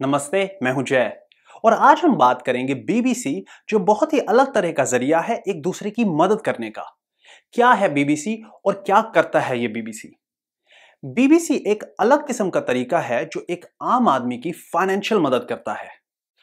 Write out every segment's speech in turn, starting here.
नमस्ते, मैं हूँ जय। और आज हम बात करेंगे बीबीसी, जो बहुत ही अलग तरह का ज़रिया है एक दूसरे की मदद करने का। क्या है बीबीसी और क्या करता है ये बीबीसी? बीबीसी एक अलग किस्म का तरीका है जो एक आम आदमी की फाइनेंशियल मदद करता है।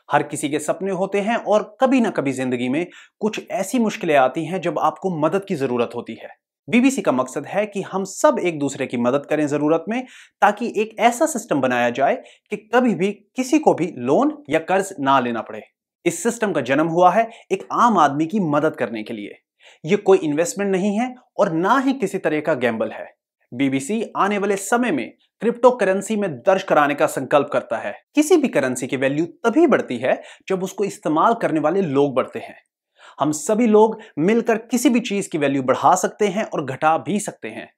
हर किसी के सपने होते हैं और कभी ना कभी ज़िंदगी में कुछ ऐसी मुश्किलें आती हैं जब आपको मदद की ज़रूरत होती है। बीबीसी का मकसद है कि हम सब एक दूसरे की मदद करें ज़रूरत में, ताकि एक ऐसा सिस्टम बनाया जाए कि कभी भी किसी को भी लोन या कर्ज ना लेना पड़े। इस सिस्टम का जन्म हुआ है एक आम आदमी की मदद करने के लिए। यह कोई इन्वेस्टमेंट नहीं है और ना ही किसी तरह का गैम्बल है। बीबीसी आने वाले समय में क्रिप्टो करेंसी में दर्ज कराने का संकल्प करता है। किसी भी करेंसी की वैल्यू तभी बढ़ती है जब उसको इस्तेमाल करने वाले लोग बढ़ते हैं। हम सभी लोग मिलकर किसी भी चीज़ की वैल्यू बढ़ा सकते हैं और घटा भी सकते हैं।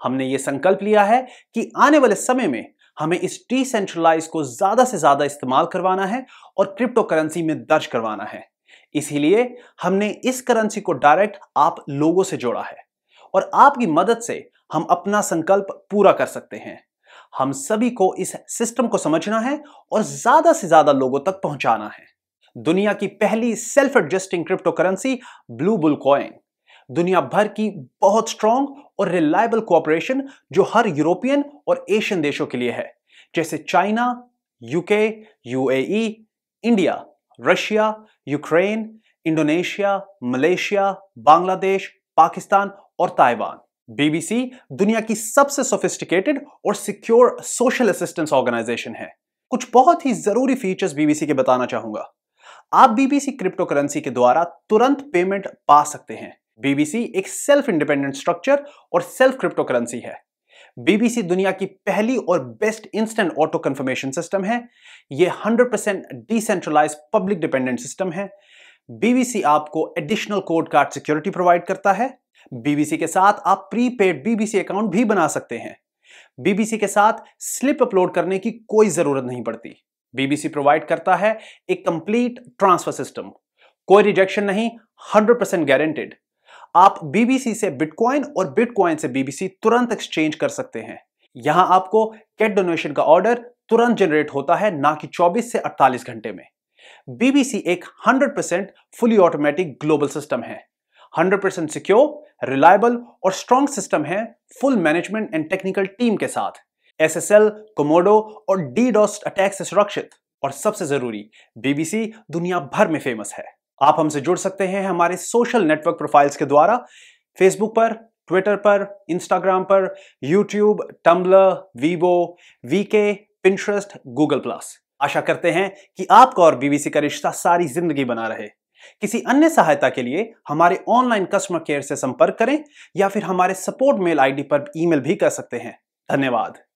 हमने ये संकल्प लिया है कि आने वाले समय में हमें इस डिसेंट्रलाइज को ज़्यादा से ज़्यादा इस्तेमाल करवाना है और क्रिप्टो करेंसी में दर्ज करवाना है। इसीलिए हमने इस करेंसी को डायरेक्ट आप लोगों से जोड़ा है और आपकी मदद से हम अपना संकल्प पूरा कर सकते हैं। हम सभी को इस सिस्टम को समझना है और ज़्यादा से ज़्यादा लोगों तक पहुंचाना है। दुनिया की पहली self adjusting cryptocurrency Blue Bull Coin दुनिया भर की बहुत स्ट्रॉन्ग और रिलायबल कोऑपरेशन जो हर यूरोपियन और एशियन देशों के लिए है, जैसे China UK UAE India Russia Ukraine Indonesia Malaysia Bangladesh Pakistan और ताइवान बीबीसी दुनिया की सबसे सोफिस्टिकेटेड और सिक्योर सोशल असिस्टेंस ऑर्गेनाइजेशन है. कुछ बहुत ही ज़रूरी फीचर्स बीबीसी के बताना चाहूँगा। आप बीबीसी क्रिप्टो करेंसी के द्वारा तुरंत पेमेंट पा सकते हैं। बीबीसी एक सेल्फ इंडिपेंडेंट स्ट्रक्चर और सेल्फ क्रिप्टो करेंसी है बीबीसी दुनिया की पहली और best instant auto confirmation system है। यह 100% डिसेंट्रलाइज पब्लिक डिपेंडेंट सिस्टम है। बीबीसी आपको additional code card security provide करता है। बीबीसी के साथ आप प्रीपेड बीबीसी अकाउंट भी बना सकते हैं। बीबीसी के साथ स्लिप अपलोड करने की कोई ज़रूरत नहीं पड़ती। बीबीसी प्रोवाइड करता है एक कंप्लीट ट्रांसफ़र सिस्टम कोई रिजेक्शन नहीं 100% गारंटेड आप बीबीसी से बिटकॉइन और बिटकॉइन से बीबीसी तुरंत एक्सचेंज कर सकते हैं. यहाँ आपको कैट डोनेशन का ऑर्डर तुरंत जनरेट होता है, ना कि 24 से 48 घंटे में. बीबीसी एक 100% फुली ऑटोमेटिक ग्लोबल सिस्टम है. 100% सिक्योर रिलायबल और स्ट्रॉन्ग सिस्टम है full management and technical team के साथ. एसएसएल कोमोडो और डी डॉस्ट अटैक से सुरक्षित और सबसे ज़रूरी बीबीसी दुनिया भर में फ़ेमस है। आप हमसे जुड़ सकते हैं हमारे सोशल नेटवर्क प्रोफाइल्स के द्वारा। फेसबुक पर ट्विटर पर इंस्टाग्राम पर YouTube Tumblr Vevo VK Pinterest Google plus आशा करते हैं कि आपका और बीबीसी का रिश्ता सारी ज़िंदगी बना रहे। किसी अन्य सहायता के लिए हमारे ऑनलाइन कस्टमर केयर से संपर्क करें या फिर हमारे सपोर्ट मेल आईडी पर ईमेल भी कर सकते हैं। धन्यवाद।